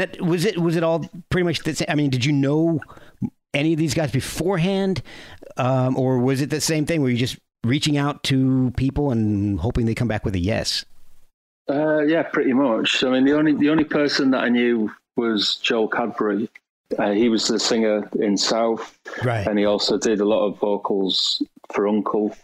that, was it was it all pretty much the same? I mean, did you know any of these guys beforehand, um, or was it the same thing Were you just reaching out to people and hoping they come back with a yes? Uh, yeah, pretty much. I mean, the only the only person that I knew was Joel Cadbury. Uh, he was the singer in South, right? And he also did a lot of vocals for UNKLE.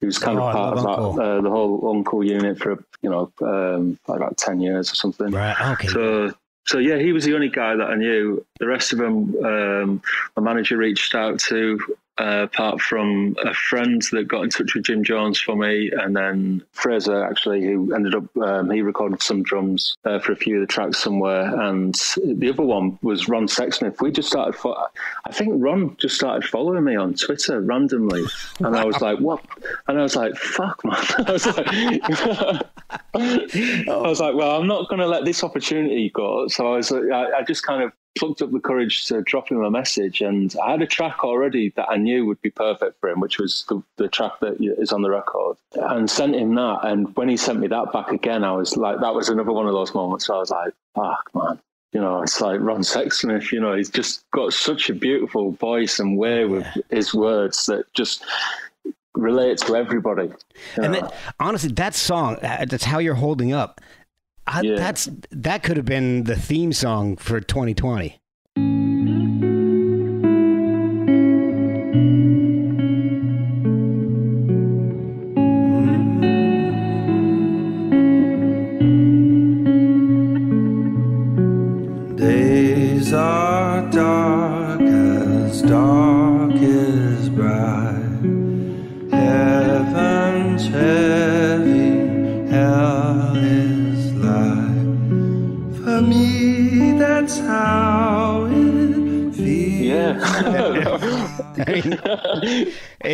He was kind oh, of part of that, uh, the whole UNKLE unit for you know um, about ten years or something. Right. Okay. So so yeah, he was the only guy that I knew. The rest of them, um, my manager reached out to uh, apart from a friend that got in touch with Jim Jones for me, and then Fraser actually, who ended up um, he recorded some drums uh, for a few of the tracks somewhere, and the other one was Ron Sexsmith. We just started, fo- I think Ron just started following me on Twitter randomly, and I was like, what? And I was like, fuck, man. I was like, I was like, well, I'm not going to let this opportunity go. So I was, I, I just kind of plucked up the courage to drop him a message. And I had a track already that I knew would be perfect for him, which was the, the, track that is on the record, and sent him that. And when he sent me that back again, I was like, that was another one of those moments. I was like, fuck, man. You know, it's like Ron Sexsmith, you know, he's just got such a beautiful voice and way with his words that just relates to everybody. And that, honestly, that song, uh, that's how you're holding up. I, yeah. That's that could have been the theme song for 2020.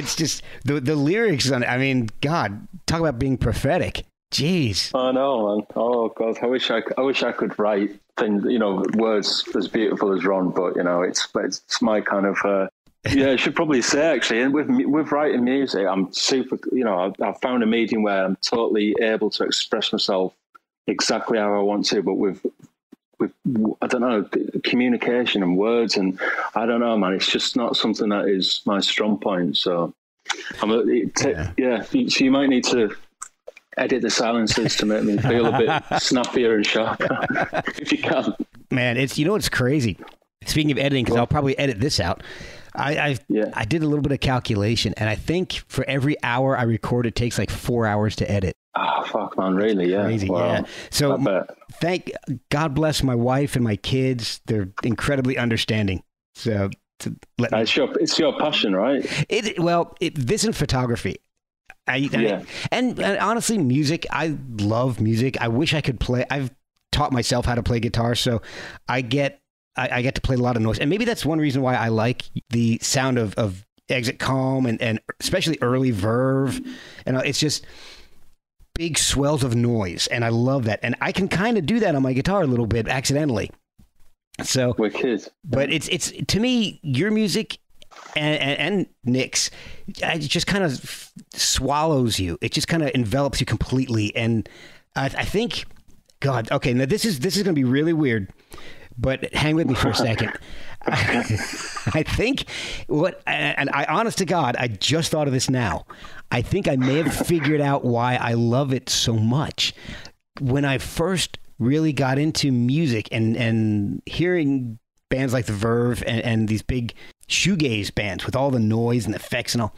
It's just the the lyrics on. it. I mean, God, talk about being prophetic. Jeez. I know, man. Oh God, I wish I, I wish I could write things, you know, words as beautiful as Ron. But you know, it's it's my kind of. Uh, yeah, I should probably say actually, and with with writing music, I'm super. You know, I, I found a medium where I'm totally able to express myself exactly how I want to, but with with I don't know communication and words, and I don't know, man. It's just not something that is my strong point. So, I'm a, yeah. yeah. So you might need to edit the silences to make me feel a bit snappier and sharper if you can. Man, it's you know it's crazy. Speaking of editing, because I'll probably edit this out. I I, yeah. I did a little bit of calculation, and I think for every hour I record, it takes like four hours to edit. Oh fuck, man! Really? Yeah. Crazy. Wow. Yeah. So thank God bless my wife and my kids. They're incredibly understanding. So let me, it's your it's your passion, right? It well, it, this and photography. I, yeah. I, and, and honestly, music. I love music. I wish I could play. I've taught myself how to play guitar, so I get I, I, get to play a lot of noise, and maybe that's one reason why I like the sound of of exit calm and and especially early verve, and uh, it's just big swells of noise, and I love that. And I can kind of do that on my guitar a little bit accidentally. So, but it's it's to me your music and, and, and Nick's it just kind of swallows you. It just kind of envelops you completely, and I, I think, God, okay, now this is this is going to be really weird, but hang with me for a second. I think what, and I, honest to God, I just thought of this now. I think I may have figured out why I love it so much. When I first really got into music and, and hearing bands like The Verve and, and these big shoegaze bands with all the noise and effects and all,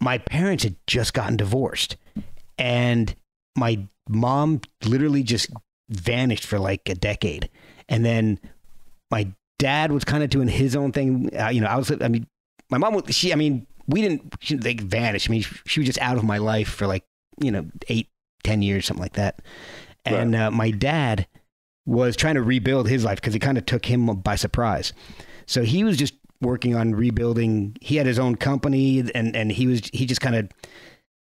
my parents had just gotten divorced. And my mom literally just vanished for like a decade. And then my dad was kind of doing his own thing. Uh, you know, I was, I mean, my mom, she, I mean, we didn't, she, they vanished. I mean, she was just out of my life for like, you know, eight, ten years, something like that. And right. uh, my dad was trying to rebuild his life because it kind of took him by surprise. So he was just working on rebuilding. He had his own company, and and he was he just kind of,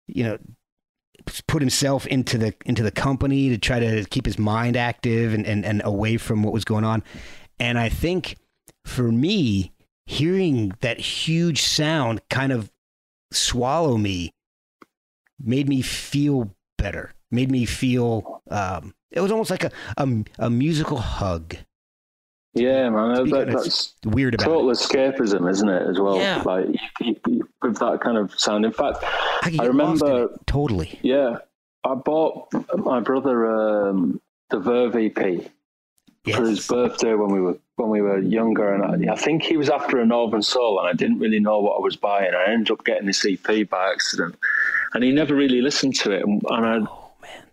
you know, put himself into the into the company to try to keep his mind active and, and, and away from what was going on. And I think for me, hearing that huge sound kind of swallow me made me feel better, made me feel, um, it was almost like a, a, a musical hug. Yeah, man, that, that's Weird about total it. escapism, isn't it? As well, Yeah. like you, you, with that kind of sound. In fact, I, I get lost in remember- totally. yeah, I bought my brother um, the Verve EP for his birthday when we were when we were younger, and I, I think he was after a Northern Soul, and I didn't really know what I was buying. I ended up getting this EP by accident, and he never really listened to it. And I, Oh.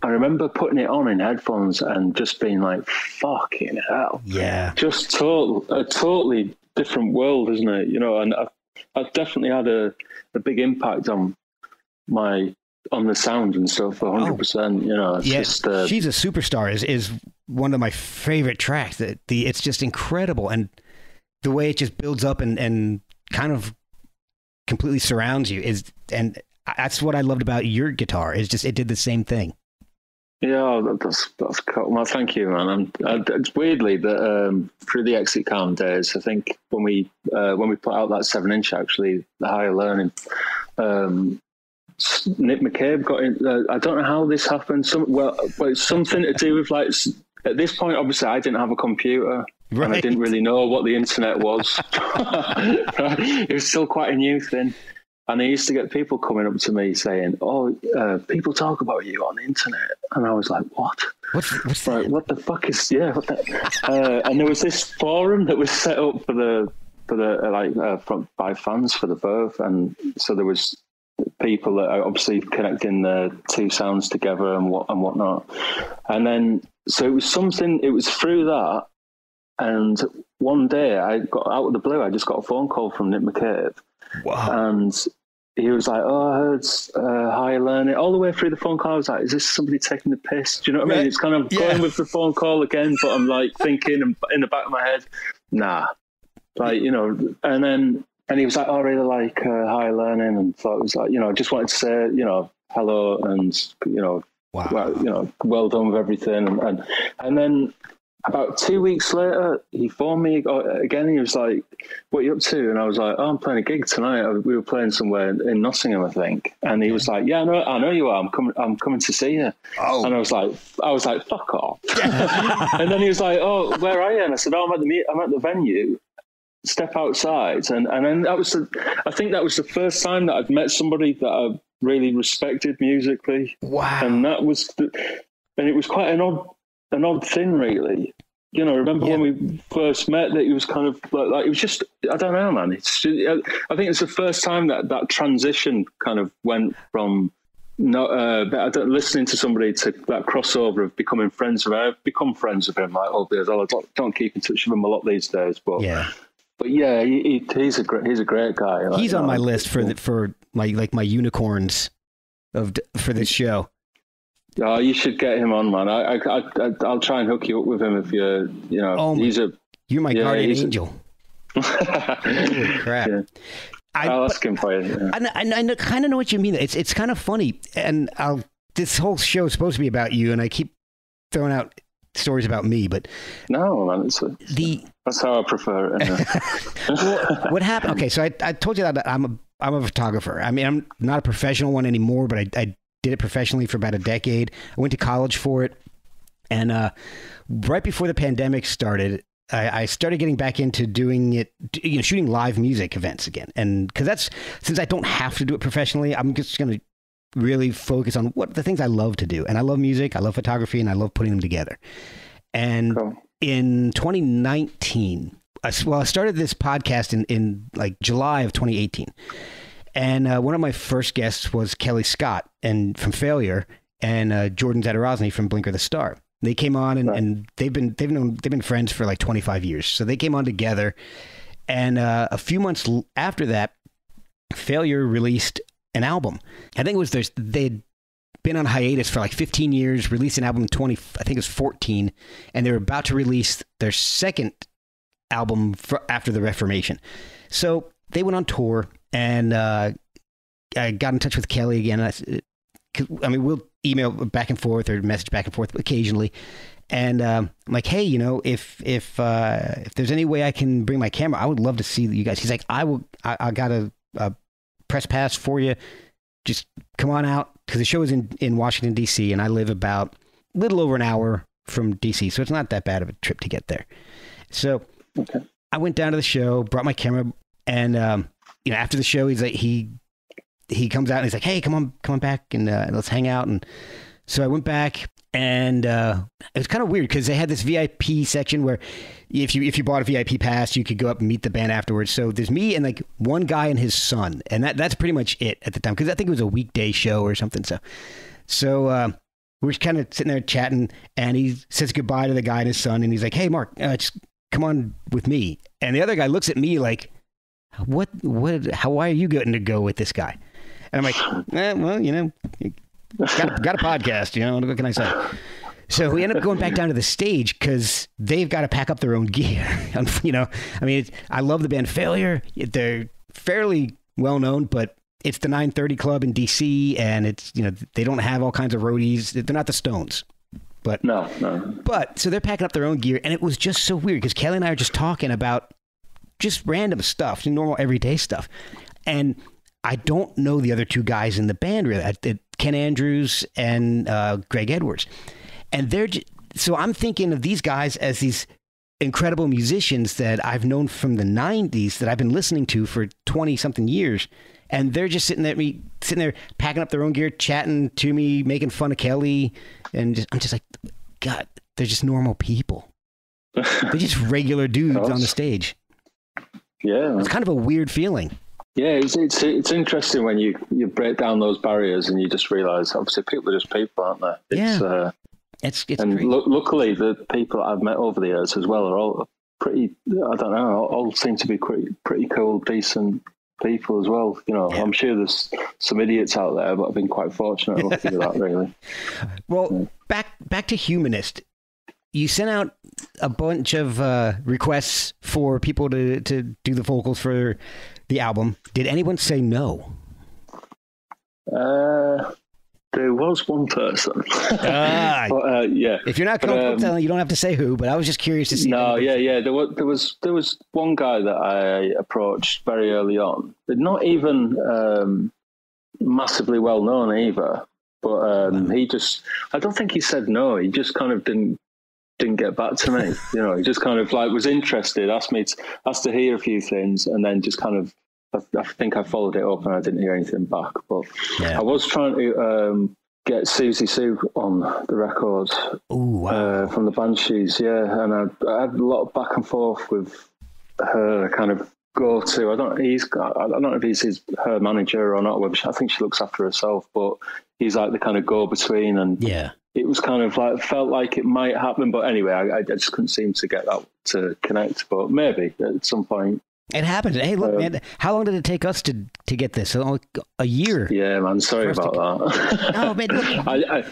I remember putting it on in headphones and just being like, "Fucking hell!" Yeah. Just total a totally different world, isn't it? You know, and I, I've definitely had a, a big impact on my on the sound and stuff. hundred percent. You know, it's yeah. just uh, She's a superstar is is one of my favorite tracks. That the it's just incredible and the way it just builds up and and kind of completely surrounds you is and that's what I loved about your guitar is just it did the same thing. Yeah, that's that's cool. Well, thank you, man. I'm, it's weirdly that um, through the Exit Calm days, I think when we uh, when we put out that seven inch, actually, the higher learning, um, Nick McCabe got in. Uh, I don't know how this happened. Some well, well, it's something to do with like at this point. Obviously, I didn't have a computer. And I didn't really know what the internet was. it was still quite a new thing. And I used to get people coming up to me saying, "Oh, uh, people talk about you on the internet," and I was like, "What? What's what's Right? that? What the fuck is yeah?" What the? uh, and there was this forum that was set up for the for the uh, like uh, from, by fans for the Verve, and so there was people that are obviously connecting the two sounds together and what and whatnot. And then so it was something. It was through that, and one day I got out of the blue. I just got a phone call from Nick McCabe, Wow. and he was like, "Oh, I heard uh, higher learning." All the way through the phone call, I was like, "Is this somebody taking the piss?" Do you know what I mean? It's kind of Yeah. going with the phone call again, but I'm like thinking in- in the back of my head, "Nah," like you know. And then and he was like, "Oh, I really like uh, higher learning," and thought it was like, you know, I just wanted to say, you know, hello and you know, Wow. well, you know, well done with everything. And, and, and then about two weeks later, he phoned me again. He was like, what are you up to? And I was like, oh, I'm playing a gig tonight. Uh, We were playing somewhere in Nottingham, I think. And he was like, yeah, I know, I know you are. I'm coming, I'm coming to see you. Oh. And I was like, I was like, fuck off. and then he was like, oh, where are you? And I said, oh, I'm at the, I'm at the venue. Step outside. And, and then that was the, I think that was the first time that I'd met somebody that I really respected musically Wow. and that was the, and it was quite an odd an odd thing really you know remember when we first met that he was kind of like, like it was just i don't know man it's just, i think it's the first time that that transition kind of went from no, uh, listening to somebody to that crossover of becoming friends with him. I've become friends with him like all these. I don't, don't keep in touch with him a lot these days, but yeah. but yeah, he, he, he's a great he's a great guy. like, He's on know. my list for the, for my like my unicorns of for this show. Oh, you should get him on, man. I, I, I, I'll try and hook you up with him if you're, you know, Oh he's a. You're my Yeah, guardian a- angel. Crap. Yeah. I, I'll ask him for you. yeah. I, I, I kind of know what you mean. It's it's kind of funny, and I'll. This whole show is supposed to be about you, and I keep throwing out stories about me, but No, man, it's the that's how I prefer it. well, what happened? Okay, so I, I told you that I'm a I'm a photographer. I mean, I'm not a professional one anymore, but I, I did it professionally for about a decade. I went to college for it, and uh, right before the pandemic started, I, I started getting back into doing it, you know, shooting live music events again. And because that's since I don't have to do it professionally, I'm just going to really focus on what the things I love to do. And I love music, I love photography, and I love putting them together. And Cool. in 2019, I, well, I started this podcast in, in like July of 2018. And uh, one of my first guests was Kellii Scott and from Failure and uh, Jordan Zadorozny from Blinker the Star. They came on and, Right. and they've been they've known they've been friends for like 25 years. So they came on together. And uh, a few months after that, Failure released an album. I think it was their, they'd been on hiatus for like 15 years, released an album in 20, I think it was 14, and they were about to release their second album after the Reformation. So they went on tour, and uh, I got in touch with Kellii again. I, I mean, we'll email back and forth or message back and forth occasionally. And um, I'm like, hey, you know, if if uh, if there's any way I can bring my camera, I would love to see you guys. He's like, I will. I, I got a, a press pass for you. Just come on out because the show is in in Washington D.C. and I live about a little over an hour from D.C., so it's not that bad of a trip to get there. So Okay. I went down to the show, brought my camera, and um, you know, after the show, he's like he he comes out and he's like, "Hey, come on, come on back and uh, let's hang out." And so I went back, and uh, it was kind of weird because they had this VIP section where if you if you bought a VIP pass, you could go up and meet the band afterwards. So there's me and like one guy and his son, and that that's pretty much it at the time because I think it was a weekday show or something. So so. Uh, we're kind of sitting there chatting, and he says goodbye to the guy and his son, and he's like, "Hey, Mark, uh, just come on with me." And the other guy looks at me like, "What? What? How? Why are you getting to go with this guy?" And I'm like, eh, "Well, you know, got, got a podcast. You know, what can I say?" So we end up going back down to the stage because they've got to pack up their own gear. you know, I mean, it's, I love the band Failure. They're fairly well known, but it's the 930 Club in DC, and it's you know they don't have all kinds of roadies. They're not the Stones, but No, no. but so they're packing up their own gear, and it was just so weird because Kellii and I are just talking about just random stuff, normal everyday stuff, and I don't know the other two guys in the band really, I- Ken Andrews and uh, Greg Edwards, and they're j- so I'm thinking of these guys as these incredible musicians that I've known from the '90s that I've been listening to for 20 something years. And they're just sitting there, me sitting there, packing up their own gear, chatting to me, making fun of Kellii, and just, I'm just like, God, they're just normal people. They're just regular dudes on the stage. Yeah, It's kind of a weird feeling. yeah. It's, it's it's interesting when you you break down those barriers and you just realise obviously people are just people, aren't they? It's, Yeah. Uh, It's it's and lu luckily, the people I've met over the years as well are all pretty. I don't know. All, all seem to be pretty pretty cool, decent people as well. You know, Yeah. I'm sure there's some idiots out there, but I've been quite fortunate lucky with that. Really. Well, back back to humanist. You sent out a bunch of uh, requests for people to to do the vocals for the album. Did anyone say no? Uh, there was one person. Ah. but, uh, yeah. If you're not comfortable um, telling, you don't have to say who. But I was just curious to see. No, yeah, yeah. There was there was there was one guy that I approached very early on. Not even um, massively well known either, but um, he just I don't think he said no. He just kind of didn't didn't get back to me. you know, he just kind of like was interested, asked me to, asked to hear a few things, and then just kind of. I, I think I followed it up and I didn't hear anything back. But Yeah. I was trying to um, get Siouxsie Sioux on the record Ooh, wow. uh, from the Banshees, yeah. And I, I had a lot of back and forth with her kind of go to. I don't. He's. I don't know if he's his her manager or not. I think she looks after herself, but he's like the kind of go between. And yeah. it was kind of like felt like it might happen, but anyway, I, I just couldn't seem to get that to connect. But maybe at some point. It happened. Hey, look, Um, man. How long did it take us to to get this? A, a year. Yeah, man. Sorry about that. No, man, look. I, I,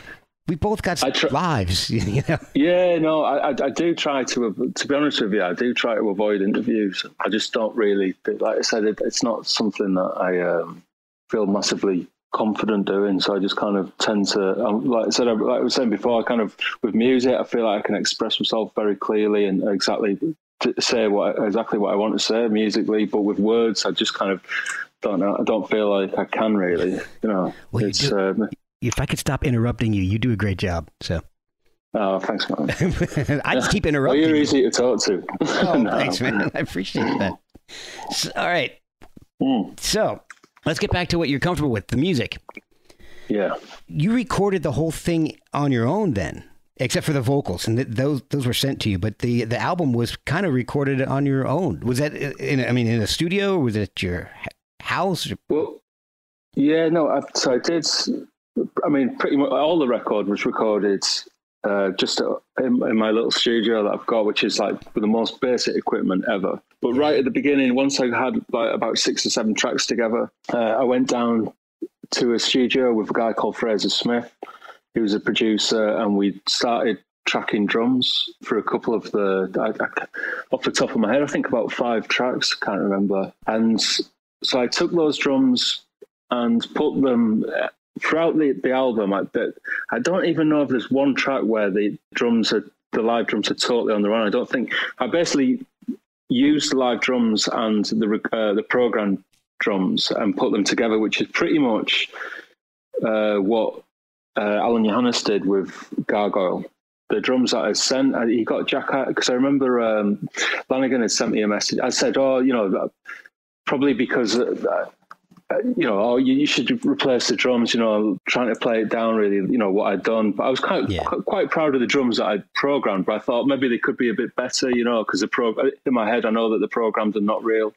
We both got tr- lives. You know. Yeah, no, I, I, I do try to. To be honest with you, I do try to avoid interviews. I just don't really. Like I said, it, it's not something that I um, feel massively confident doing. So I just kind of tend to, um, like I said, like I was saying before, I kind of with music, I feel like I can express myself very clearly and exactly to say what exactly what I want to say musically. But with words, I just kind of don't know. I don't feel like I can really. You know, Well, you do- Um, If I could stop interrupting you, you do a great job. So oh, thanks, man. I just keep Well, interrupting. you're you. easy to talk to. Oh, No. thanks, man. I appreciate that. So, all right. Mm, So let's get back to what you're comfortable with the music. yeah. You recorded the whole thing on your own then, except for the vocals, and th- those those were sent to you. But the the album was kind of recorded on your own. Was that in? I mean, in a studio, or was it at your house? Well, yeah, no. I, so I did. I mean, pretty much all the record was recorded uh, just in, in my little studio that I've got, which is like with the most basic equipment ever. But right at the beginning, once I had like about six or seven tracks together, uh, I went down to a studio with a guy called Fraser Smith. He was a producer, and we started tracking drums for a couple of the. I, I, off the top of my head, I think about five tracks. Can't remember. And so I took those drums and put them uh, throughout the, the album. I, I don't even know if there's one track where the drums are the live drums are totally on their own. I don't think I basically used the live drums and the uh, the program drums and put them together, which is pretty much uh, what uh, Alain Johannes did with Gargoyle. the drums that I sent, uh, he got Jack because I remember um, Lanegan had sent me a message. I said, "Oh, you know, probably because." Uh, uh, you know, oh, you, you, should replace the drums. You know, trying to play it down. Really, you know what I'd done, but I was quite yeah. quite, quite proud of the drums that I'd programmed. But I thought maybe they could be a bit better. You know, because the pro in my head, I know that the programs are not real.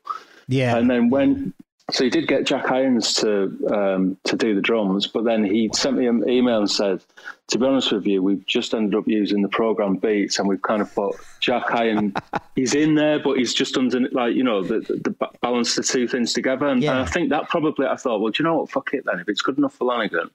Yeah. And then when so he did get Jack Irons to um, to do the drums, but then he sent me an email and said, "To be honest with you, we've just ended up using the program beats, and we've kind of put Jack Irons. he's in there, but he's just under like you know the, the, the balance the two things together." And, yeah. and, I think that probably I thought, well, do you know what? Fuck it then. If it's good enough for Lanegan,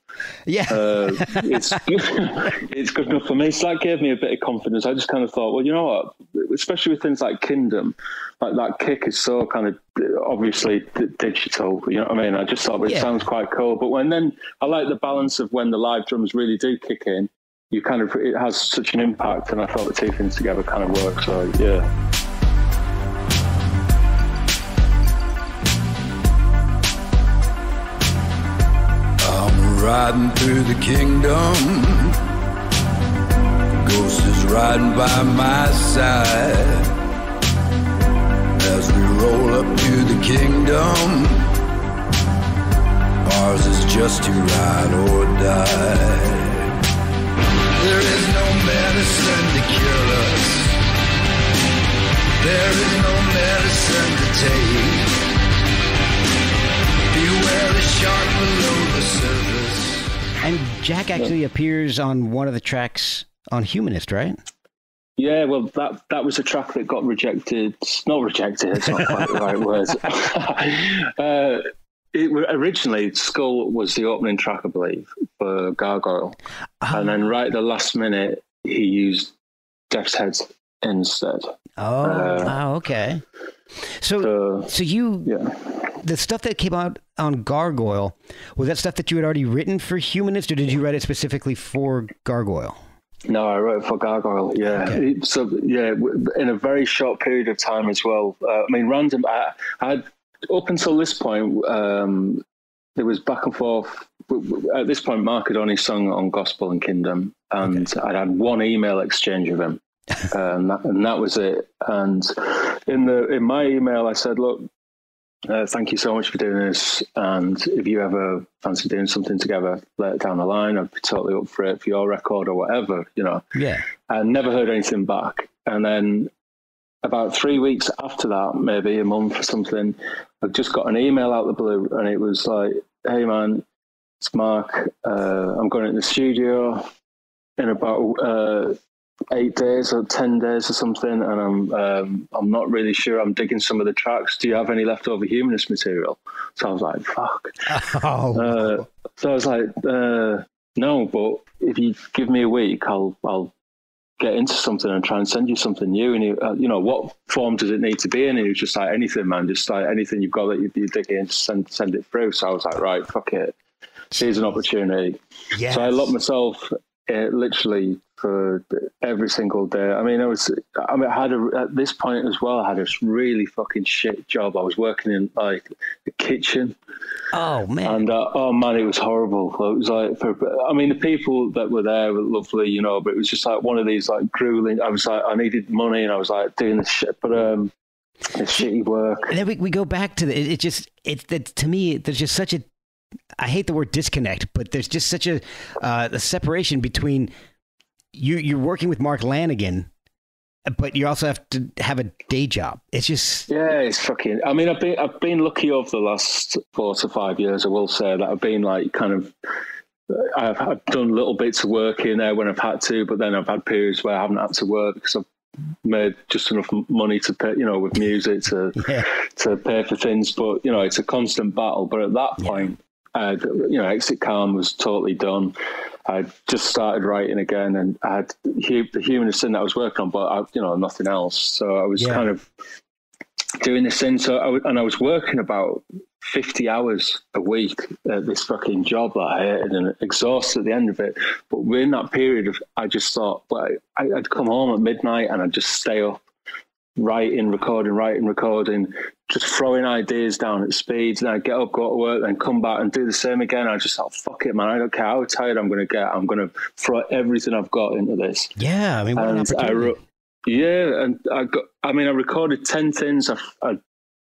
yeah, uh, it's it's good enough for me. So that gave me a bit of confidence. I just kind of thought, well, you know what? Especially with things like Kingdom, like that kick is so kind of obviously digital. You know what I mean? I just thought it yeah. sounds quite cool. But when then I like the balance of when the live drums really do kick in. You kind of it has such an impact, and I thought the two things together kind of work. So yeah. I'm riding through the kingdom. Ghost is riding by my side kingdom. Ours is just to ride or die. There is no medicine to cure us. There is no medicine to take. Beware the shark below the surface. And Jack actually appears on one of the tracks on Humanist, right? Yeah, well, that that was a track that got rejected. Not rejected. It's not quite the right word. uh, it, originally, Skull was the opening track, I believe, for Gargoyle, oh. and then right at the last minute, he used Death's Head instead. Oh, uh, wow, okay. So, so, so you, yeah. the stuff that came out on Gargoyle was that stuff that you had already written for Humanist, or did you write it specifically for Gargoyle? No, I wrote for Gargoyle. Yeah, okay. so yeah, in a very short period of time as well. Uh, I mean, random. I, I up until this point, um, there was back and forth. At this point, Mark had only sung on Gospel and Kingdom, and okay. I'd had one email exchange with him, and, that, and that was it. And in the in my email, I said, "Look, uh, thank you so much for doing this. And if you ever fancy doing something together later down the line, I'd be totally up for it for your record or whatever, you know. Yeah. And never heard anything back. And then about three weeks after that, maybe a month or something, I just got an email out of the blue and it was like, hey man, it's Mark. Uh, I'm going in the studio in about uh, eight days or ten days or something, and I'm um, I'm not really sure. I'm digging some of the tracks. Do you have any leftover humanist material? So I was like, fuck. Oh. Uh, so I was like, uh, no, but if you give me a week, I'll I'll get into something and try and send you something new. And he, uh, you know, what form does it need to be in? And he was just like, anything, man, just like anything you've got that you, you dig in, send send it through. So I was like, right, fuck it. Here's an opportunity. Yes. So I locked myself uh, literally for every single day. I mean, I was, I mean, I had a, at this point as well, I had a really fucking shit job. I was working in like the kitchen. Oh man! And uh, oh man, it was horrible. It was like, for, I mean, the people that were there were lovely, you know, but it was just like one of these like grueling. I was like, I needed money, and I was like doing this shit, but um, it's shitty work. And then we, we go back to the. It, it just it that to me, there's just such a. I hate the word disconnect, but there's just such a uh, a separation between you you're working with Mark Lanegan, but you also have to have a day job. It's just yeah, it's fucking. I mean, I've been I've been lucky over the last four to five years. I will say that I've been like kind of. I've, I've done little bits of work in there when I've had to, but then I've had periods where I haven't had to work because I've made just enough money to pay, you know, with music to yeah. to pay for things. But you know, it's a constant battle. But at that point, uh, you know, Exit Calm was totally done. I just started writing again, and I had the humanist thing that I was working on, but I, you know nothing else. So I was yeah. kind of doing this thing. So I, and I was working about fifty hours a week at this fucking job that I hated and exhausted at the end of it. But within that period, of, I just thought, well, I, I'd come home at midnight and I'd just stay up writing, recording, writing, recording, just throwing ideas down at speeds. And I get up, go to work, then come back and do the same again. I just thought, fuck it, man. I don't care how tired I'm going to get. I'm going to throw everything I've got into this. Yeah, I mean, what an And I opportunity. wrote, yeah, and I got. I mean, I recorded ten things. I, I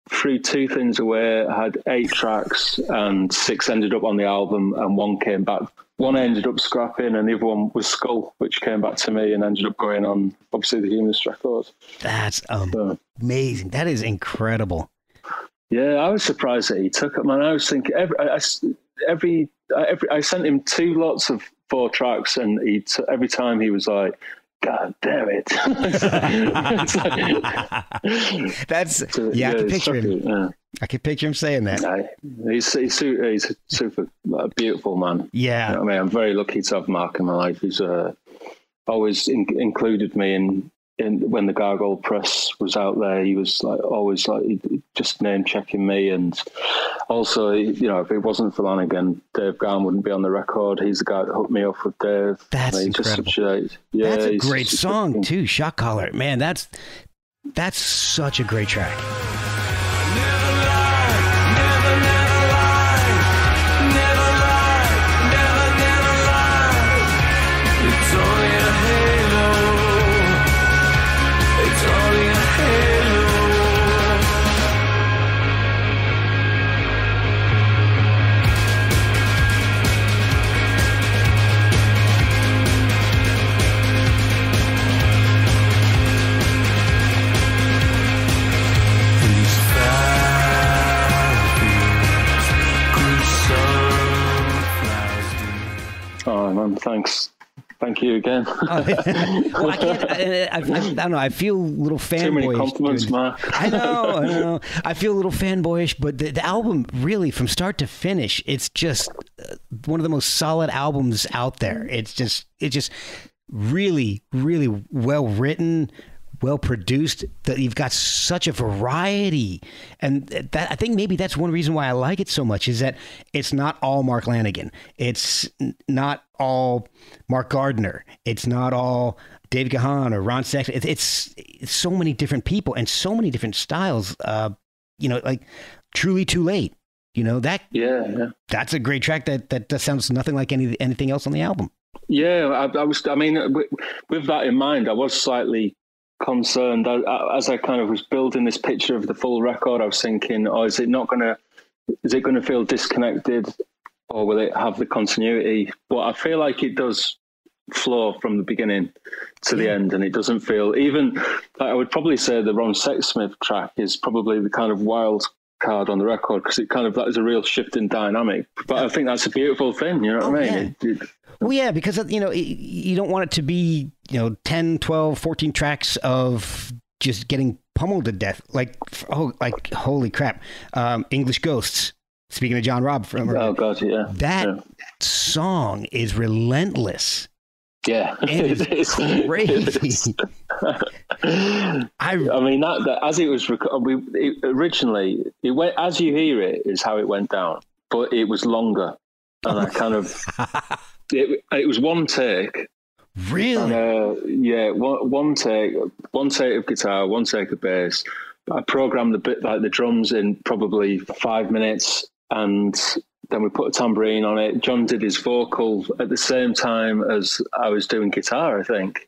threw two things away. I had eight tracks, and six ended up on the album, and one came back. One ended up scrapping, and the other one was Skull, which came back to me and ended up going on, obviously, the Humanist record. That's So, amazing. That is incredible. yeah, I was surprised that he took it, man. I was thinking every, I, every, every I sent him two lots of four tracks, and he t- every time he was like, "God damn it!" Like- That's So, yeah. Picture him. fucking- yeah. I can picture him saying that. No, he's he's, he's a super uh, beautiful man. Yeah. You know I mean, I'm very lucky to have Mark in my life. He's uh, always in, included me in, in when the Gargoyle Press was out there. He was like always like just name checking me, and also you know if it wasn't for Lanegan, Dave Gahan wouldn't be on the record. He's the guy that hooked me up with Dave. That's I mean, incredible. a- yeah, That's a great song fucking- too. Shock collar, man. That's that's such a great track. Thank you again. well, I can't. I, I, I, don't know. I feel a little fanboyish. Too many compliments, doing- Mark. I know, I know. I feel a little fanboyish, but the, the album really, from start to finish, it's just uh, one of the most solid albums out there. It's just, it's just really, really well written, well produced. That you've got such a variety, and that I think maybe that's one reason why I like it so much is that it's not all Mark Lanegan. It's not all Mark Gardner. It's not all Dave Gahan or Ron Sexton. It's, it's, it's so many different people and so many different styles. Uh, you know, like truly too late. You know that yeah, yeah. that's a great track that that, that sounds nothing like any anything else on the album. Yeah, I, I was. I mean, with, with that in mind, I was slightly concerned I, as I kind of was building this picture of the full record. I was thinking, oh, is it not going to? Is it going to feel disconnected, or will it have the continuity? But I feel like it does flow from the beginning to the Yeah. end, and it doesn't feel even. I would probably say the Ron Sexsmith track is probably the kind of wild card on the record because it kind of that is a real shift in dynamic. But I think that's a beautiful thing. You know what Oh, I mean? yeah. It- it- Well, yeah, because you know you don't want it to be you know 10, 12, 14 tracks of just getting pummeled to death. Like oh, like holy crap! Um, English Ghosts. Speaking of John Robb from oh God, yeah. that yeah. song is relentless. Yeah, It is It's- crazy. I I mean, that, that as it was rec- we it, originally, it went as you hear it is how it went down, but it was longer, and I kind of it, it was one take, and really uh, yeah, one, one take, one take of guitar, one take of bass. I programmed the bit like the drums in probably five minutes, and then we put a tambourine on it. John did his vocal at the same time as I was doing guitar. I think.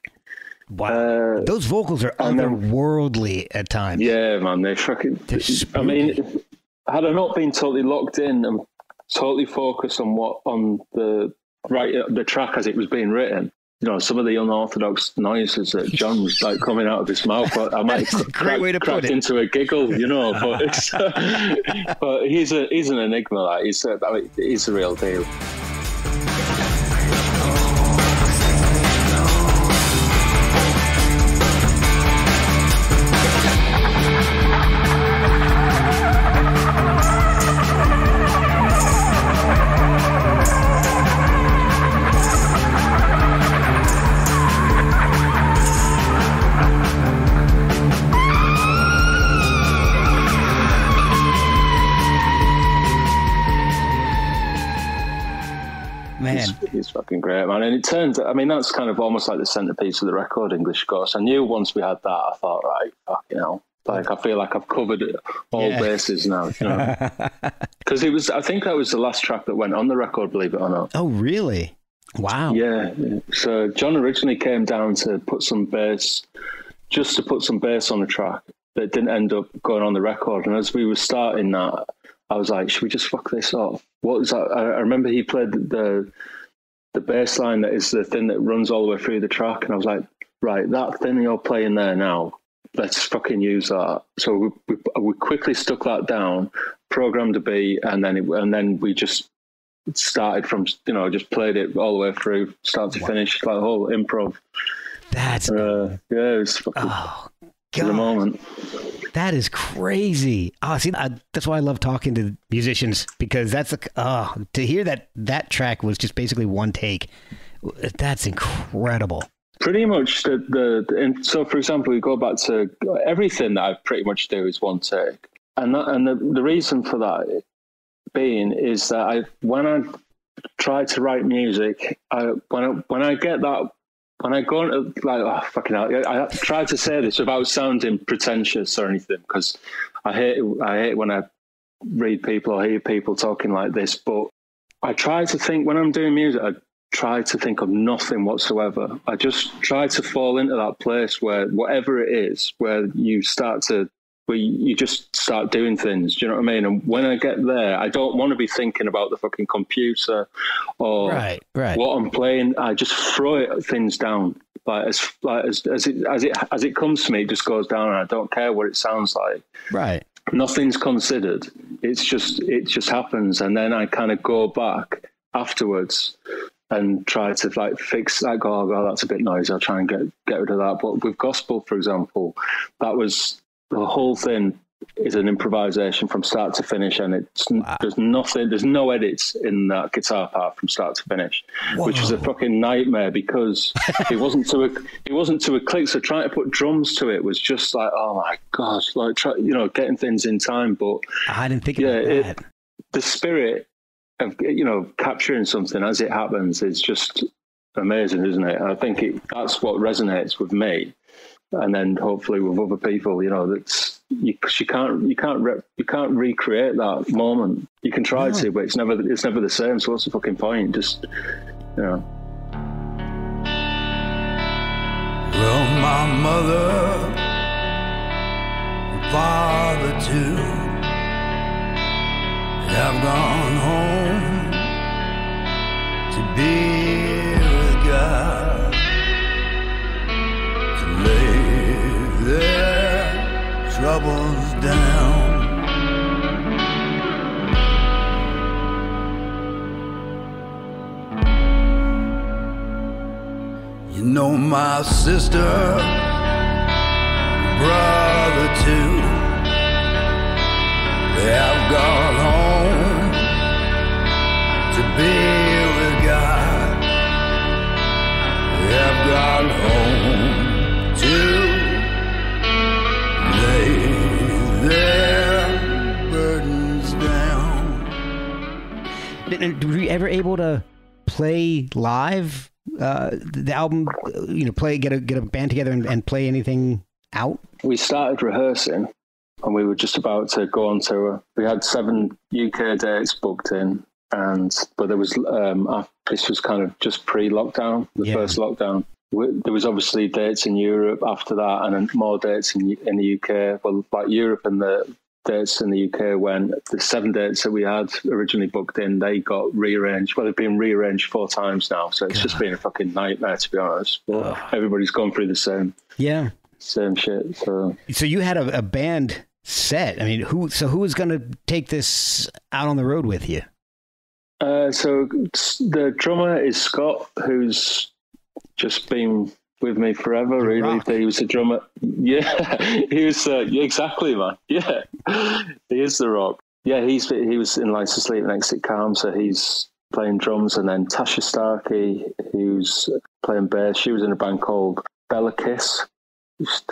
wow. Uh, Those vocals are and otherworldly at times. Yeah, man, they fucking. I mean, had I not been totally locked in and totally focused on what on the right uh, the track as it was being written, you know, some of the unorthodox noises that John was like coming out of his mouth, but I might a have great way to put cracked it. into a giggle, you know. But it's, but he's a he's an enigma. Like he's a, I mean, he's the real deal. He's, fucking great, man. And it turns, I mean, that's kind of almost like the centerpiece of the record, English Ghost. I knew once we had that, I thought, right, fucking hell. Like, like I feel like I've covered all Yeah. bases now. Because you know? it was, I think that was the last track that went on the record, believe it or not. Oh, really? Wow. Yeah. So John originally came down to put some bass, just to put some bass on the track. That didn't end up going on the record. And as we were starting that, I was like, should we just fuck this off? What was that? I remember he played the the bass line that is the thing that runs all the way through the track, and I was like, right, that thing you're playing there now, let's fucking use that. So we, we, we quickly stuck that down, programmed a beat, and then it, and then we just started from you know just played it all the way through, start to finish, like a whole improv. That's Uh, yeah, it was fucking oh the moment. that is crazy. Oh, see, I, that's why I love talking to musicians because that's a oh to hear that that track was just basically one take. That's incredible. Pretty much the the and so for example, we go back to everything that I pretty much do is one take, and that, and the the reason for that being is that I when I try to write music, I when I when I get that when I go into like oh, fucking hell, I, I try to say this without sounding pretentious or anything because I hate I hate when I read people or hear people talking like this, but I try to think when I'm doing music, I try to think of nothing whatsoever. I just try to fall into that place where whatever it is, where you start to where you just start doing things. Do you know what I mean? And when I get there, I don't want to be thinking about the fucking computer or Right, right. what I'm playing. I just throw it, things down. Like as like as as it as it as it comes to me, it just goes down, and I don't care what it sounds like Right. nothing's considered. It's just it just happens, and then I kind of go back afterwards and try to like fix that. Go, oh god, that's a bit noisy. I'll try and get get rid of that. But with gospel, for example, that was the whole thing is an improvisation from start to finish, and it's there's nothing, there's no edits in that guitar part from start to finish, which was a fucking nightmare because it wasn't to a it wasn't to a click. So trying to put drums to it was just like, oh my gosh, like try, you know, getting things in time. But I didn't think Yeah, it- that. the spirit of you know capturing something as it happens is just amazing, isn't it? I think it, that's what resonates with me, and then hopefully with other people. You know, that's you, 'cause you can't you can't re, you can't recreate that moment. You can try to, but it's never it's never the same. So what's the fucking point? Just you know. Well, my mother and father too have gone home to be with God troubles down. You know my sister, brother too. They have gone home to be with God. They have gone home Were you ever able to play live uh, the album? uh, You know, play get a get a band together and, and play anything out? we started rehearsing and we were just about to go on tour. We had seven UK dates booked in, and but there was um, af- this was kind of just pre-lockdown, the Yeah. first lockdown. We- There was obviously dates in Europe after that, and more dates in in the UK. Well, like Europe and the dates in the UK when the seven dates that we had originally booked in, they got rearranged. Well, they've been rearranged four times now, so it's just been a fucking nightmare to be honest. But everybody's gone through the same Yeah. same shit. So So you had a, a band set. I mean, who? So who is going to take this out on the road with you? Uh, so the drummer is Scott, who's just been with me forever. The really, Rock. he was a drummer. Yeah, he was uh, yeah, exactly, man. Yeah, he is the rock. Yeah, he's he was in Lyca Sleep and Exit Calm, so he's playing drums, and then Tasha Starkey, who's playing bass. She was in a band called Bella Kiss.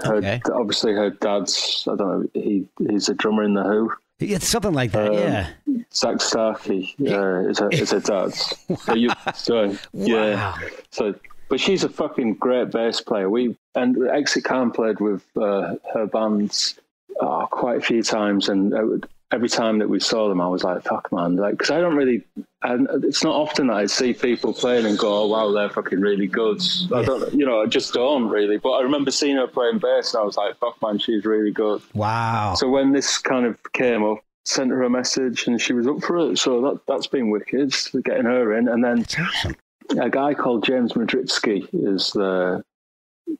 Her, Okay. Obviously, her dad's. I don't know. He he's a drummer in the Who. It's something like that. Um, yeah. Zak Starkey uh, is her is her dad. So you, so, yeah. Wow. So, but she's a fucking great bass player. We and Exit Calm played with uh, her bands oh, quite a few times, and uh, every time that we saw them, I was like, "Fuck, man!" Like, because I don't really, and it's not often that I see people playing and go, "Oh, wow, they're fucking really good." I don't, you know, I just don't really. But I remember seeing her playing bass, and I was like, "Fuck, man, she's really good." Wow. So when this kind of came up, sent her a message, and she was up for it. So that that's been wicked, getting her in, and then awesome. A guy called James Mudriczki is the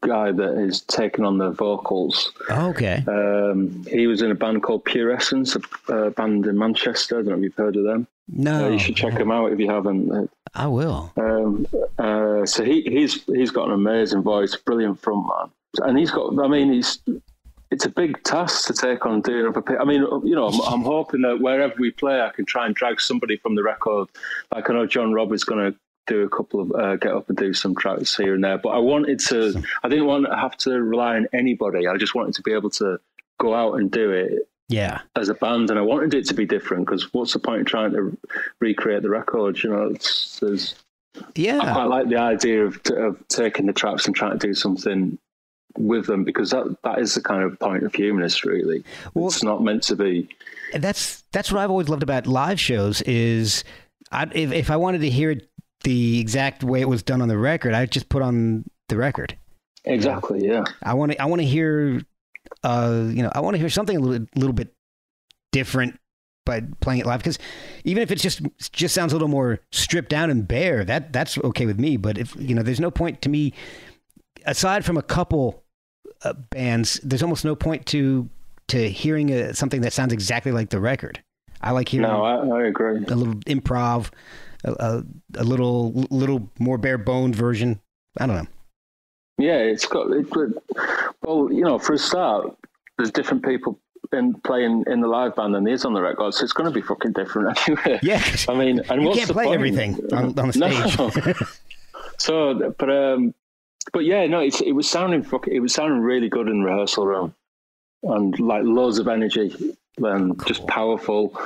guy that is taking on the vocals. Okay. Um, he was in a band called Puressence, a, a, band in Manchester. I don't know if you've heard of them. No. Uh, you should check them out if you haven't. I will. Um, uh, so he, he's he's got an amazing voice, brilliant frontman, and he's got. I mean, he's. It's a big task to take on doing up a. I mean, you know, I'm, I'm hoping that wherever we play, I can try and drag somebody from the record. Like I know John Robb is going to do a couple of uh, get up and do some tracks here and there. But I wanted to, I didn't want to have to rely on anybody. I just wanted to be able to go out and do it. Yeah, as a band, and I wanted it to be different because what's the point of trying to recreate the record? You know, it's, there's. Yeah, I quite like the idea of of taking the tracks and trying to do something with them because that that is the kind of point of humanist really well, it's not meant to be that's that's what i've always loved about live shows is I, if, if i wanted to hear it the exact way it was done on the record, I just put on the record. Exactly. Yeah. I want to. I want to hear. Uh, you know, I want to hear something a little, little bit different by playing it live because even if it just just sounds a little more stripped down and bare, that that's okay with me. But if you know, there's no point to me aside from a couple uh, bands. There's almost no point to to hearing a, something that sounds exactly like the record. I like hearing. No, I, I agree. A little improv, a, a, little little more bare boned version. I don't know. Yeah, it's got it, well, you know, for a start, there's different people in playing in the live band than there is on the record, so it's going to be fucking different anyway. Yeah, I mean, and you can't play point? everything on, on the stage. No. so, but um, but yeah, no, it's, it was sounding fucking, it was sounding really good in rehearsal room, and like loads of energy and cool. just powerful.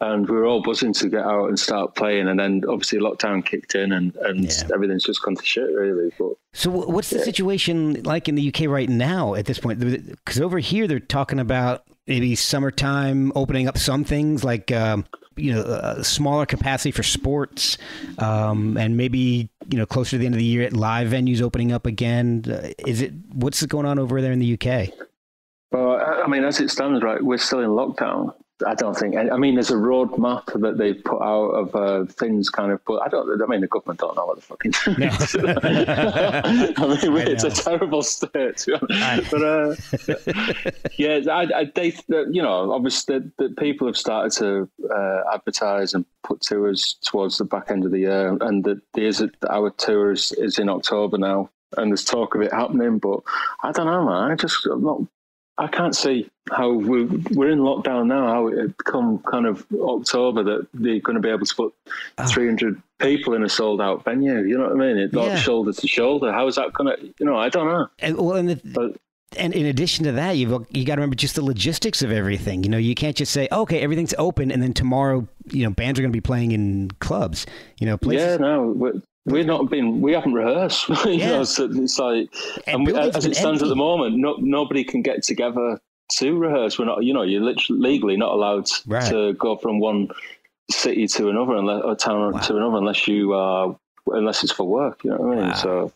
And we were all buzzing to get out and start playing. And then obviously lockdown kicked in and, and yeah. everything's just gone to shit, really. But, so, what's the yeah. situation like in the UK right now at this point? Because over here, they're talking about maybe summertime opening up some things like. Um, you know, a smaller capacity for sports, um, and maybe you know closer to the end of the year, live venues opening up again. Uh, is it what's going on over there in the UK? Well, I mean, as it stands, right, we're still in lockdown. I don't think. I mean, there's a roadmap that they've put out of uh, things, kind of. But I don't. I mean, the government don't know what the fucking. No. I mean, I it's a terrible state. but uh, yeah, I, I, they, you know, obviously, the, the people have started to uh, advertise and put tours towards the back end of the year, and the, the our tour is, is in October now and there's talk of it happening, but I don't know, man. I just I'm not I can't see how we're, we're in lockdown now. How it come kind of October that they're going to be able to put ah. oh. 300 people in a sold out venue. You know what I mean? It's yeah. shoulder to shoulder. How is that going to? You know, I don't know. And, well, and, the, but, and in addition to that, you've you got to remember just the logistics of everything. You know, you can't just say, okay, everything's open, and then tomorrow, you know, bands are going to be playing in clubs. You know, places. Yeah, no, We've not been. We haven't rehearsed. you yeah. know, so it's like, and, and we, as it stands empty. at the moment, no, nobody can get together to rehearse. We're not. You know, you're literally legally not allowed right. to go from one city to another, unless, or town wow. to another, unless you are, unless it's for work. You know what I mean? Wow. So.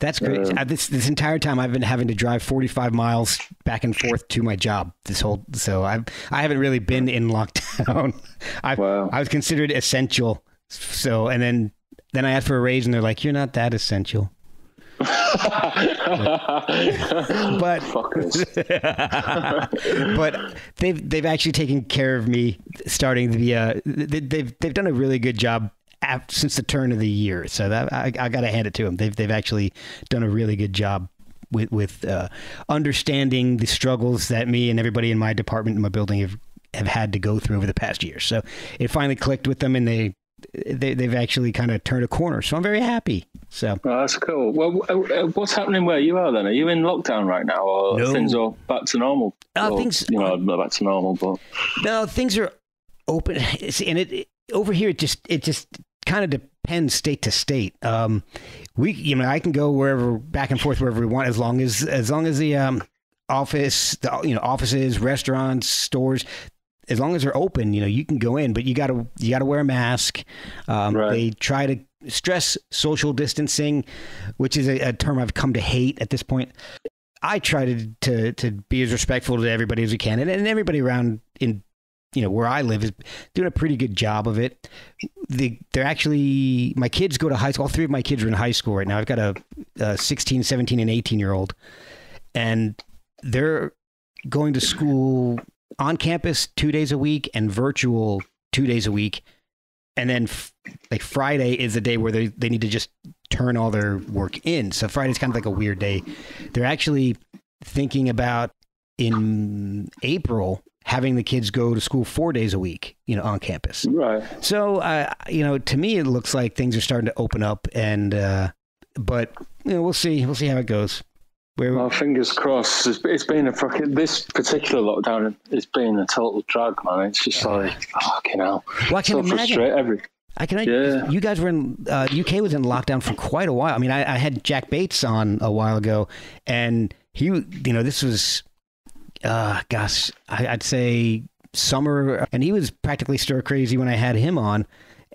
That's great. Uh, this this entire time I've been having to drive 45 miles back and forth to my job. This whole so I've I haven't really been in lockdown. I wow. I was considered essential. So and then then I asked for a raise, and they're like, "You're not that essential." but but they've they've actually taken care of me starting the uh, they've they've done a really good job after, since the turn of the year. So that I, I got to hand it to them they've they've actually done a really good job with with uh, understanding the struggles that me and everybody in my department in my building have have had to go through over the past year. So it finally clicked with them and they they, they've actually kind of turned a corner. So I'm very happy. So oh, that's cool. Well, uh, uh, what's happening where you are then? Are you in lockdown right now, or no. things are back to normal? Uh, or, things, you know, not back to normal, but no, things are open. And it, it over here, it just it just kind of depends state to state. Um, we, you know, I can go wherever, back and forth wherever we want, as long as as long as the um, office, the, you know, offices, restaurants, stores. As long as they're open, you know, you can go in, but you gotta you gotta wear a mask. Um, Right. They try to stress social distancing, which is a, a term I've come to hate at this point. I try to, to to be as respectful to everybody as we can, and, and everybody around in you know where I live is doing a pretty good job of it. The, they're actually my kids go to high school. All three of my kids are in high school right now. I've got a, a 16, 17, and 18 year old, and they're going to school on campus two days a week and virtual two days a week. And then f- like Friday is the day where they, they need to just turn all their work in. So Friday's kind of like a weird day. They're actually thinking about in April having the kids go to school four days a week, you know, on campus. Right. So, uh, you know, to me, it looks like things are starting to open up, and uh, but you know, we'll see. We'll see how it goes. Where, Well, fingers crossed. It's, it's been a fucking this particular lockdown. It's been a total drag, man. It's just like fucking hell. well, I can So imagine. frustrating. Every I can. Yeah. You guys were in uh, UK was in lockdown for quite a while. I mean, I, I had Jack Bates on a while ago, and he, you know, this was, uh, gosh, I, I'd say summer, and he was practically stir crazy when I had him on.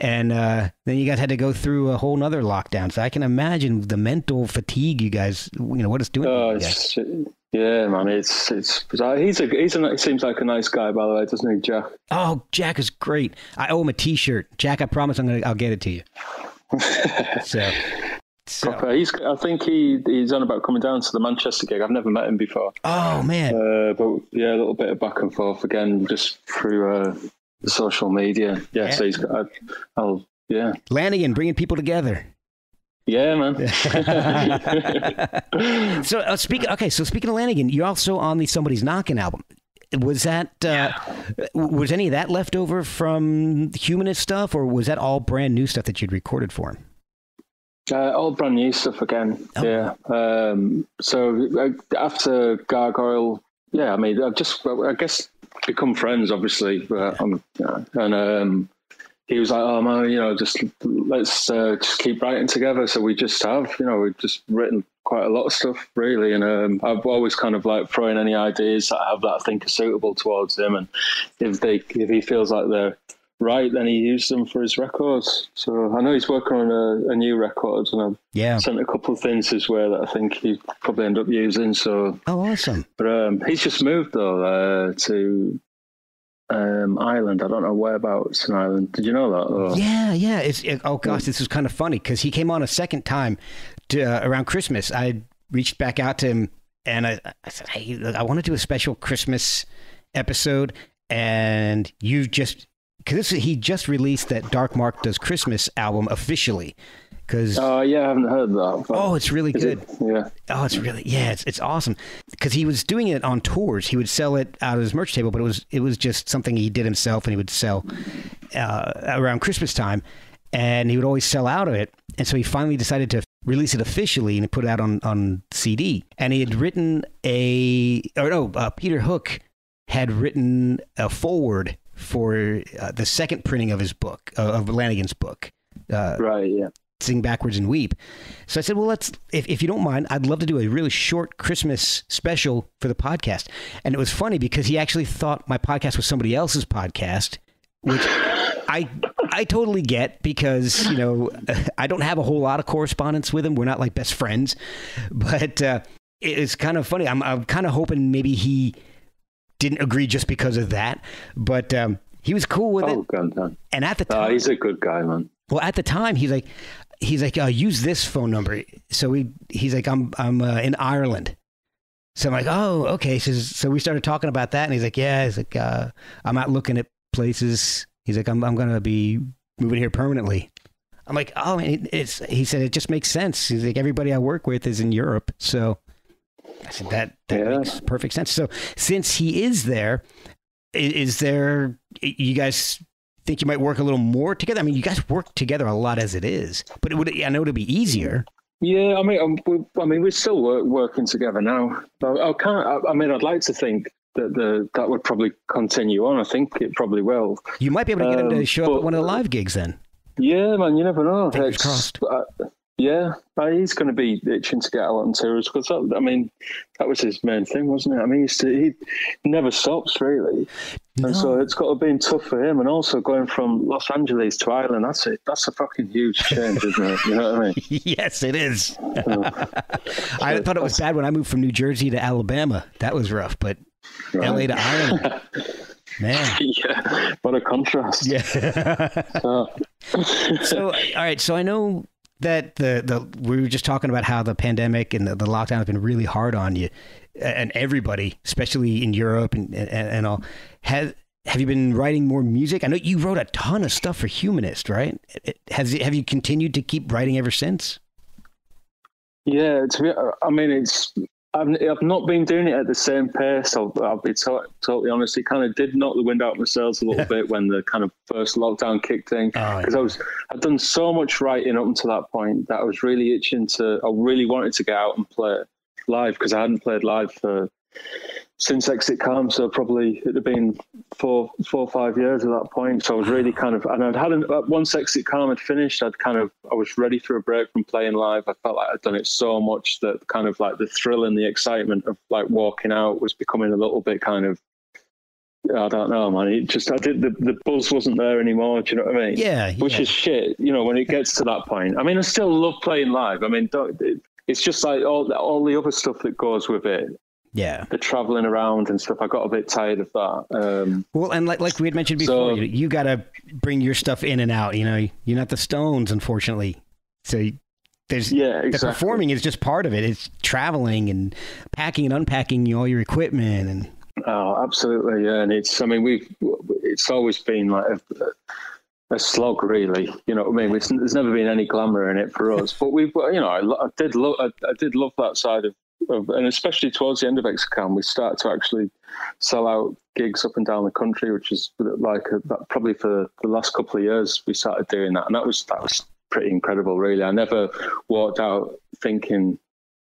And uh, then you guys had to go through a whole nother lockdown. So I can imagine the mental fatigue you guys, you know, what it's doing. oh, it's, yeah, man. It's it's bizarre. He's a he's a he seems like a nice guy, by the way, doesn't he, Jack? Oh, Jack is great. I owe him a T-shirt. Jack, I promise I'm gonna. I'll get it to you. so, so. Proper. He's. I think he he's on about coming down to the Manchester gig. I've never met him before. Oh man, Uh, but yeah, a little bit of back and forth again, just through uh, social media. Yeah, Yeah. so he's got. I, will yeah, Lanegan bringing people together. yeah, man. so uh, speak. Okay, so speaking of Lanegan, you're also on the Somebody's Knocking album. Was that uh, was any of that left over from Humanist stuff, or was that all brand new stuff that you'd recorded for him? Uh, all brand new stuff again. Oh. Yeah. Um, so uh, after Gargoyle, yeah, I mean, I've just, I guess, become friends, obviously. But, um, and um, he was like, "Oh man, you know, just let's uh, just keep writing together." So we just have, you know, we've just written quite a lot of stuff, really. And um, I've always kind of like throwing any ideas that I have that I think are suitable towards him, and if they, if he feels like they're right, then he used them for his records. So I know he's working on a, a new record, and I've Yeah. sent a couple of things his way that I think he probably end up using. So, Oh, awesome. but um, he's just moved though uh, to um, Ireland. I don't know whereabouts in Ireland. Did you know that? Or? Yeah, yeah. It's it, oh gosh, this was kind of funny because he came on a second time to, uh, around Christmas. I reached back out to him and I, I said, "Hey, look, I want to do a special Christmas episode." And you just because he just released that Dark Mark Does Christmas album officially. Because Oh yeah, I haven't heard that. oh, it's really good. it? Yeah. Oh, it's really yeah, it's it's awesome because he was doing it on tours. He would sell it out of his merch table, but it was it was just something he did himself, and he would sell uh, around Christmas time, and he would always sell out of it. And so he finally decided to release it officially and put it out on on CD. And he had written a or no, uh, Peter Hook had written a forward for uh, the second printing of his book uh, of Lanegan's book. Uh, Right. Yeah. sing backwards and weep. So I said, well, let's, if, if you don't mind, I'd love to do a really short Christmas special for the podcast. And it was funny because he actually thought my podcast was somebody else's podcast, which I, I totally get because, you know, I don't have a whole lot of correspondence with him. We're not like best friends, but, uh, it's kind of funny. I'm, I'm kind of hoping maybe he didn't agree just because of that, but, um, he was cool with Oh, it. God, man. And at the Oh, time, he's a good guy, man. well, at the time, he's like, he's like, uh, use this phone number. So we, he's like, I'm, I'm uh, in Ireland. So I'm like, oh, okay. So, so we started talking about that, and he's like, yeah, he's like, uh, I'm out looking at places. He's like, I'm, I'm gonna be moving here permanently. I'm like, oh, it, it's. He said it just makes sense. He's like, everybody I work with is in Europe, so I said that that Yeah. makes perfect sense. So since he is there, is there? You guys think you might work a little more together? I mean, you guys work together a lot as it is, but it would. I know it'd be easier. Yeah, I mean, um, I mean, we're still work, working together now. I, I can't. I, I mean, I'd like to think that the that would probably continue on. I think it probably will. You might be able to get him to Um, show up at one of the live gigs then. Yeah, man, you never know. Fingers It's- uh, Yeah, he's going to be itching to get out on tours because I mean that was his main thing, wasn't it? I mean, he never stops really, no. and so it's got to be tough for him. And also going from Los Angeles to Ireland, that's it. That's a fucking huge change, isn't it? You know what I mean? yes, it is. I thought it was bad when I moved from New Jersey to Alabama. That was rough, but right. LA to Ireland. Man. Yeah, what a contrast. Yeah. so, so, all right. So I know that the the we were just talking about how the pandemic and the, the lockdown has been really hard on you and everybody, especially in Europe and and, and all. Has have you been writing more music? I know you wrote a ton of stuff for Humanist, right? Has have you continued to keep writing ever since? Yeah, be, I mean, it's I've, I've not been doing it at the same pace. I'll, I'll be to- totally honest. It kind of did knock the wind out of my sails a little bit when the kind of first lockdown kicked in because oh, yeah. I was I'd done so much writing up until that point that I was really itching to. I really wanted to get out and play live because I hadn't played live for since Exit Calm, so probably it had been four, four or five years at that point. So I was really kind of, and I'd had an, uh, once Exit Calm had finished, I'd kind of, I was ready for a break from playing live. I felt like I'd done it so much that kind of like the thrill and the excitement of like walking out was becoming a little bit kind of, I don't know, man. It just, I did the, the buzz wasn't there anymore. Do you know what I mean? Yeah. Which yeah. is shit. You know, when it gets to that point. I mean, I still love playing live. I mean, it's just like all all the other stuff that goes with it yeah. The traveling around and stuff. I got a bit tired of that um, well and like, like we had mentioned before so, you, you got to bring your stuff in and out you know? You're not the stones unfortunately. So there's yeah exactly. the performing is just part of it. It's traveling and packing and unpacking all your equipment and oh absolutely yeah. And it's i mean we've it's always been like a, a slog, really. You know what I mean? It's, there's never been any glamour in it for us, but we've, you know, I, I did love, I, I, did love that side of of, and especially towards the end of Exit we start to actually sell out gigs up and down the country, which is like a, probably for the last couple of years we started doing that, and that was that was pretty incredible. Really, I never walked out thinking,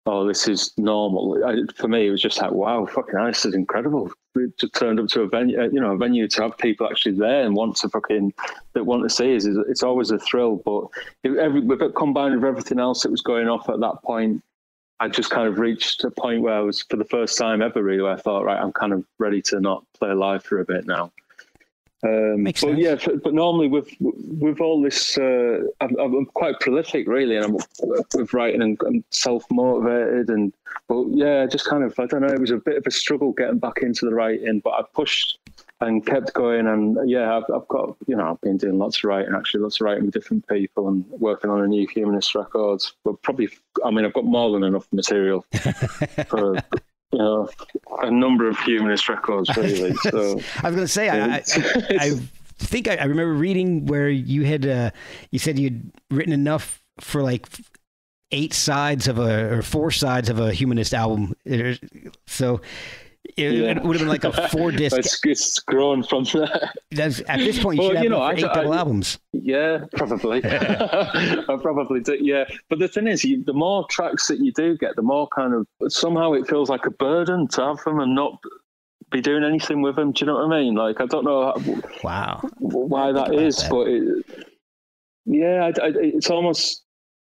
"Oh, this is normal." I, for me, it was just like, "Wow, fucking hell, this is incredible." We just turned up to a venue, uh, you know, a venue to have people actually there and want to fucking that want to see us. It's always a thrill, but it, every, with it combined with everything else that was going off at that point I just kind of reached a point where I was, for the first time ever, really, where I thought, right, I'm kind of ready to not play live for a bit now. Um, Makes but sense. yeah, but normally with with all this, uh, I'm, I'm, quite prolific, really, and I'm with writing and I'm self motivated, and but yeah, just kind of I don't know, it was a bit of a struggle getting back into the writing, but I pushed and kept going. And yeah, I've, I've, got, you know, I've been doing lots of writing, actually, lots of writing with different people and working on a new humanist records. But probably, I mean, I've got more than enough material for. You know, a number of humanist records, really. So I was going to say, I, I, I, think I, I, remember reading where you had, uh, you said you'd written enough for like eight sides of a or four sides of a humanist album. So it, yeah. it would have been like a four disc. it's, it's grown from that. That's, at this point, you well, should have you know, eight I, double I, albums. Yeah, probably. I probably do. Yeah, but the thing is, you, the more tracks that you do get, the more kind of somehow it feels like a burden to have them and not be doing anything with them. Do you know what I mean? Like I don't know. How, wow. Why that is, that. but it, yeah, I, it's almost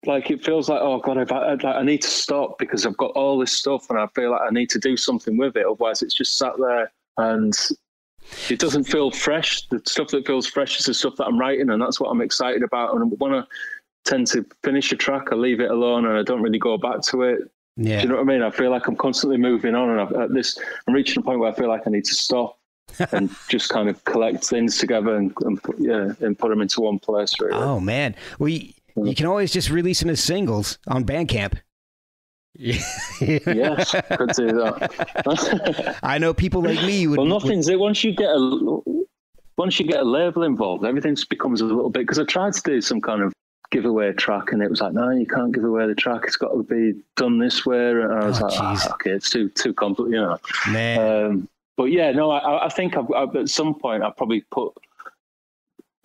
like it feels like oh god I've, I, I need to stop because I've got all this stuff and I feel like I need to do something with it. Otherwise it's just sat there and it doesn't feel fresh. The stuff that feels fresh is the stuff that I'm writing and that's what I'm excited about. And when I tend to finish a track I leave it alone and I don't really go back to it. Yeah. do you know what I mean? I feel like I'm constantly moving on and I've, at this I'm reaching a point where I feel like I need to stop and just kind of collect things together and, and put, yeah and put them into one place really. oh man. We you can always just release them as singles on Bandcamp. yes, could do that. I know people like me would. Well, nothing's it once you get a once you get a label involved, everything just becomes a little bit. Because I tried to do some kind of giveaway track, and it was like, no, you can't give away the track. It's got to be done this way. And I was oh, like, oh, okay, it's too too complicated, you know. Man. Um, but yeah, no, I, I think I've, I've, at some point I probably put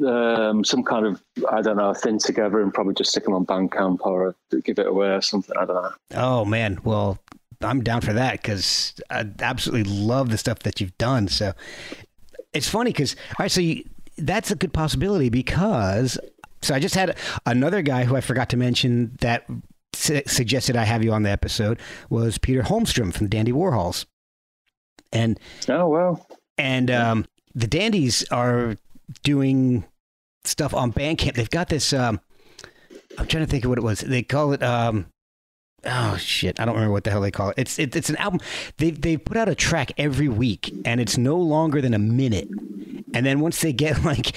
um, some kind of I don't know thing together and probably just stick them on Bandcamp or give it away or something. I don't know. Oh man, well I'm down for that because I absolutely love the stuff that you've done. So it's funny because all right, so you, that's a good possibility because So I just had another guy who I forgot to mention that su- suggested I have you on the episode was Peter Holmstrom from the Dandy Warhols. And Oh well. and um, the Dandies are doing stuff on Bandcamp. They've got this. Um, I'm trying to think of what it was. They call it. Um, oh shit! I don't remember what the hell they call it. It's it, it's an album. They they put out a track every week, and it's no longer than a minute. And then once they get like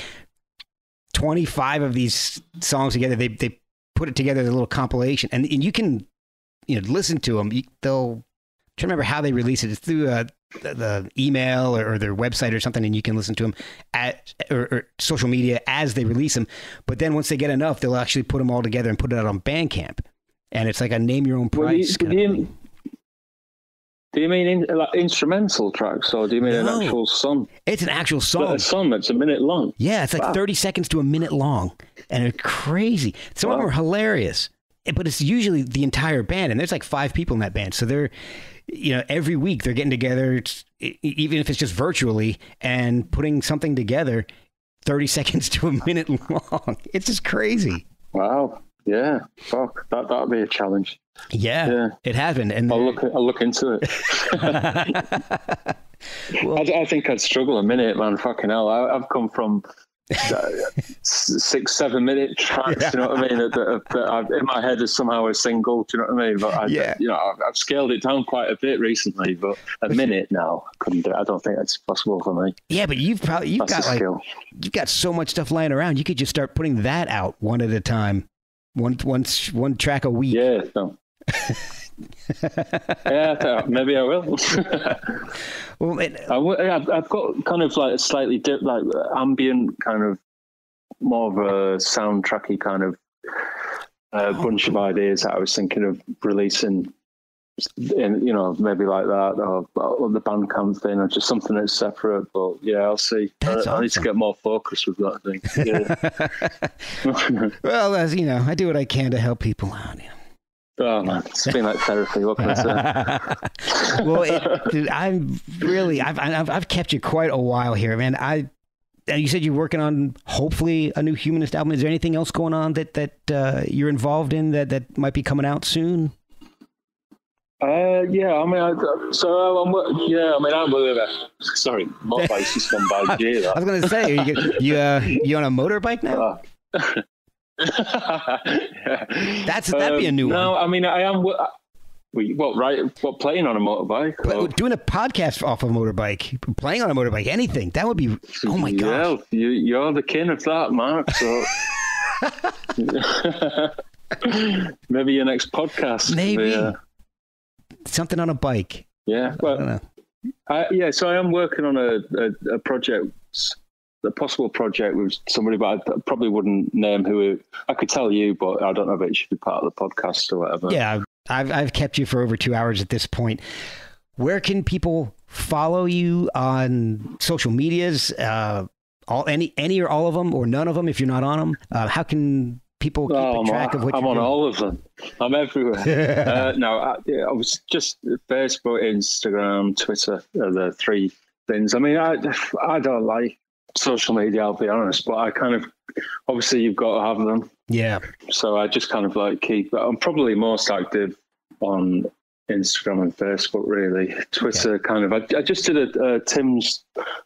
25 of these songs together, they they put it together as a little compilation, and, and you can you know listen to them. You, they'll. I'm trying to remember how they release it. It's through uh, the, the email or, or their website or something, and you can listen to them at or, or social media as they release them. But then once they get enough, they'll actually put them all together and put it out on Bandcamp, and it's like a name your own Well, do you- price. do you-. Do you mean in, like instrumental tracks, or do you mean No. an actual song? It's an actual song. A song that's a minute long. Yeah, it's like Wow. 30 seconds to a minute long, and it's crazy. Some of them are hilarious, but it's usually the entire band, and there's like five people in that band. So they're, you know, every week they're getting together, even if it's just virtually, and putting something together 30 seconds to a minute long. It's just crazy. Wow. Yeah. Fuck. That that'd be a challenge. Yeah, Yeah. it happened. And I'll look. I'll look into it. Well- I, I think I'd struggle a minute, man. Fucking hell. I, I've come from six, seven minute tracks. You know what I mean? That, that, that I've, in my head is somehow a single. Do you know what I mean? But I, Yeah. you know, I've, I've scaled it down quite a bit recently. But a minute now, I couldn't do. it. I don't think that's possible for me. yeah, but you've probably you've That's got like skill. you've got so much stuff lying around. You could just start putting that out one at a time, one one one track a week. Yeah. No. yeah, maybe I will. Well, it, I w- I've, I've got kind of like a slightly dip, like ambient kind of more of a soundtracky kind of uh, bunch of ideas that I was thinking of releasing. In, you know, maybe like that, or, or the Bandcamp thing, or just something that's separate. But yeah, I'll see. I, I need to get more focused with that thing. Yeah. well, as you know, I do what I can to help people out. you oh man, it's been like therapy. What can I say? well, it, dude, I'm really I've, I've I've kept you quite a while here, man. I you said you're working on hopefully a new humanist album. Is there anything else going on that that uh, you're involved in that that might be coming out soon? Uh, yeah, I mean, I, so I'm, wo- yeah, I mean, I'm with a, sorry, motorbike's just gone by G, I was going to say, are you you uh, you on a motorbike now? That. That's- that'd be a um, new No, I mean, I am. I- we- What right? What playing on a motorbike? Or- doing a podcast off a motorbike, playing on a motorbike, anything that would be. Oh my gosh! Yeah, you, you're the king of that, Mark. So maybe your next podcast. Maybe. Yeah, Something on a bike. yeah. I Well, know. I, yeah. So I am working on a, a, a project, a possible project with somebody, but I probably wouldn't name who. It, I could tell you, but I don't know if it should be part of the podcast or whatever. Yeah, I've I've kept you for over two hours at this point. Where can people follow you on social medias? Uh, all any any or all of them, or none of them if you're not on them. Uh, how can people keep Oh, a I'm, track of what I'm you're on doing? all of them. I'm everywhere. uh, no, I, I was just Facebook, Instagram, Twitter are the three things. I mean, I I don't like social media. I'll be honest, but I kind of obviously you've got to have them. yeah, So I just kind of like keep. I'm probably most active on Instagram and Facebook. Really, Twitter kind of. I, I just did a, a Tim's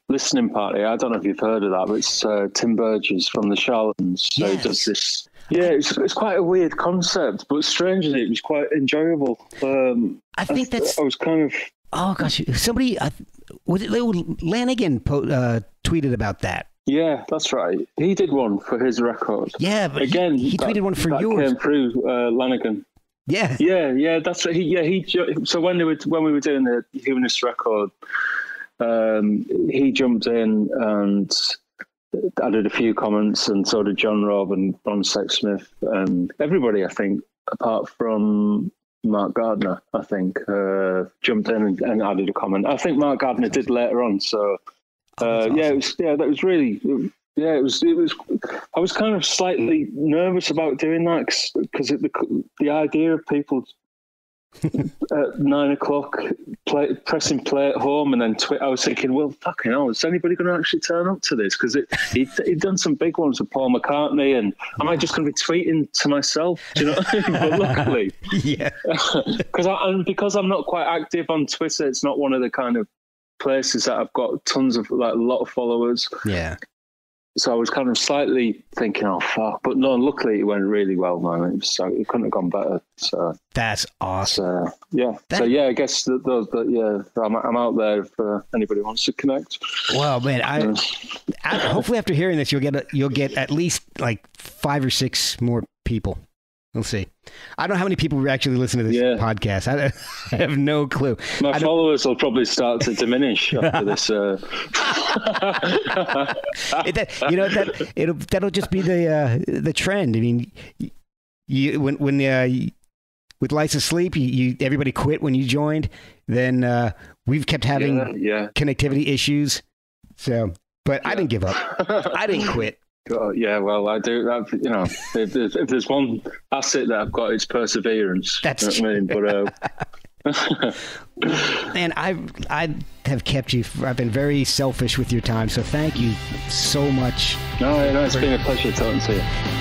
listening party. I don't know if you've heard of that, but it's uh, Tim Burgess from the Charlatans. So he Yes. does this. Yeah, it's, it's quite a weird concept, but strangely, it was quite enjoyable. Um, I think that's. I was kind of. Oh gosh, somebody uh, was it Lanegan po- uh, tweeted about that. Yeah, that's right. He did one for his record. Yeah, but Again, he, that- tweeted one for that yours. Came through uh, Lanegan. Yeah, Yeah, yeah, that's right. He, yeah, he. So when they were when we were doing the Humanist record, um, he jumped in and added a few comments, and so did John Robb and Ron Sexsmith and everybody. I think, apart from Mark Gardner, I think uh, jumped in and, and added a comment. I think Mark Gardner did later on. So Oh, uh, yeah, awesome. it was yeah, that was really yeah, it was it was. I was kind of slightly nervous about doing that because the the idea of people at nine o'clock, play, pressing play at home, and then twi- I was thinking, well, fucking hell, is anybody going to actually turn up to this? Because he'd, he'd done some big ones with Paul McCartney, and am I just going to be tweeting to myself? Do you know? but luckily, yeah, because I, and because I'm not quite active on Twitter, it's not one of the kind of places that I've got tons of like a lot of followers. yeah. So I was kind of slightly thinking, oh fuck, but no. Luckily, it went really well, man. It, was so, it couldn't have gone better. So, That's awesome. so yeah. That- so yeah, I guess that that, yeah, I'm, I'm out there if uh, anybody wants to connect. Well, man, I, I hopefully after hearing this, you'll get a, you'll get at least like five or six more people. We'll see. I don't know how many people actually listen to this Yeah. podcast. I, I have no clue. My followers will probably start to diminish after this. Uh, It- that, you know that it'll that'll just be the uh, the trend. I mean, you when when uh, you- with Lyca Sleep, you, you everybody quit when you joined. Then uh, we've kept having yeah, yeah. connectivity issues. So, but I didn't give up. I didn't quit. God, yeah, well, I do. That, you know, if there's, if there's one asset that I've got, it's perseverance. That's you know what I mean. But uh, Man, I I have kept you. I've been very selfish with your time. So thank you so much. no, no, it's been a pleasure talking to you.